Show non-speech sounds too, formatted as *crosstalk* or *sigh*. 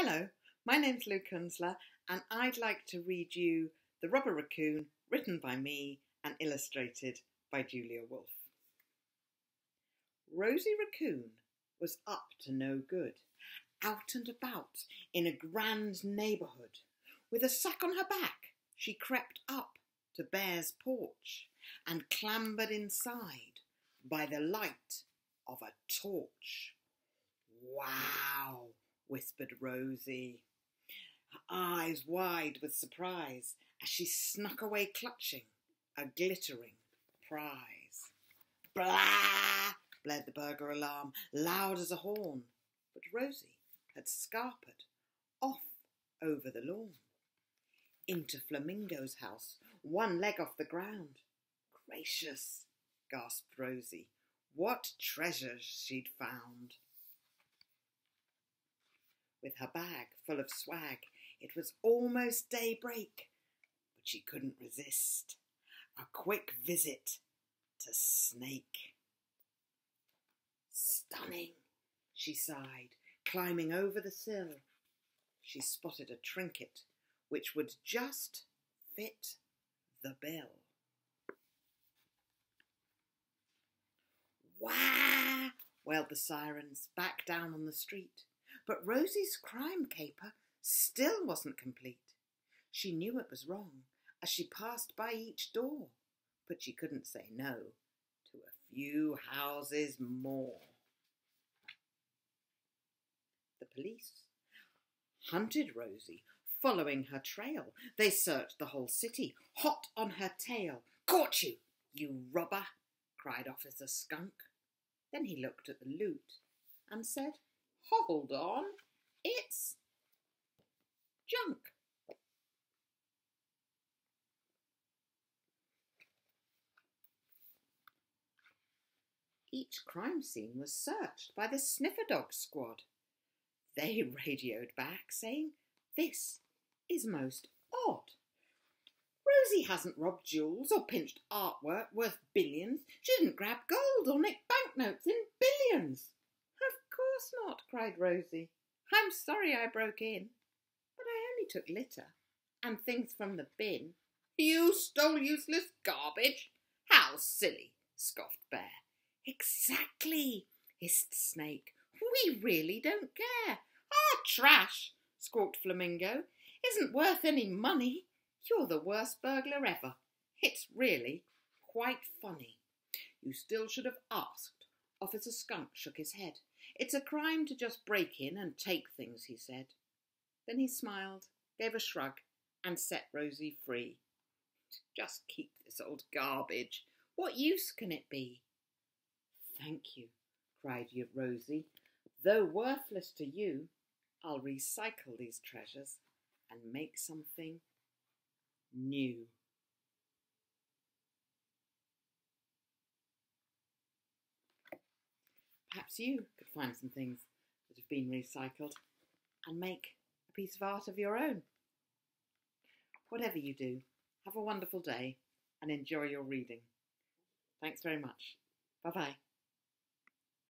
Hello, my name's Lou Kuenzler, and I'd like to read you The Robber Raccoon, written by me and illustrated by Julia Woolf. Rosie Raccoon was up to no good, out and about in a grand neighbourhood. With a sack on her back, she crept up to Bear's porch and clambered inside by the light of a torch. Wow! Whispered Rosie, her eyes wide with surprise as she snuck away clutching a glittering prize. Blah! blared the burglar alarm, loud as a horn, but Rosie had scarpered off over the lawn. Into Flamingo's house, one leg off the ground. Gracious, gasped Rosie, what treasures she'd found! With her bag full of swag. It was almost daybreak, but she couldn't resist a quick visit to Snake. Stunning, she sighed, climbing over the sill. She spotted a trinket which would just fit the bill. Wah! wailed the sirens back down on the street. But Rosie's crime caper still wasn't complete. She knew it was wrong as she passed by each door, but she couldn't say no to a few houses more. The police hunted Rosie, following her trail. They searched the whole city, hot on her tail. Caught you, you robber, cried Officer Skunk. Then he looked at the loot and said, Hold on, it's junk. Each crime scene was searched by the sniffer dog squad. They *laughs* radioed back saying, This is most odd. Rosie hasn't robbed jewels or pinched artwork worth billions. She didn't grab gold or nick banknotes in billions course not, cried Rosie. I'm sorry I broke in, but I only took litter and things from the bin. You stole useless garbage? How silly, scoffed Bear. Exactly, hissed Snake. We really don't care. Our trash, squawked Flamingo, isn't worth any money. You're the worst burglar ever. It's really quite funny. You still should have asked. Officer Skunk shook his head. It's a crime to just break in and take things, he said. Then he smiled, gave a shrug, and set Rosie free. Just keep this old garbage. What use can it be? Thank you, cried Rosie. Though worthless to you, I'll recycle these treasures and make something new. Perhaps you could find some things that have been recycled and make a piece of art of your own. Whatever you do, have a wonderful day and enjoy your reading. Thanks very much. Bye bye.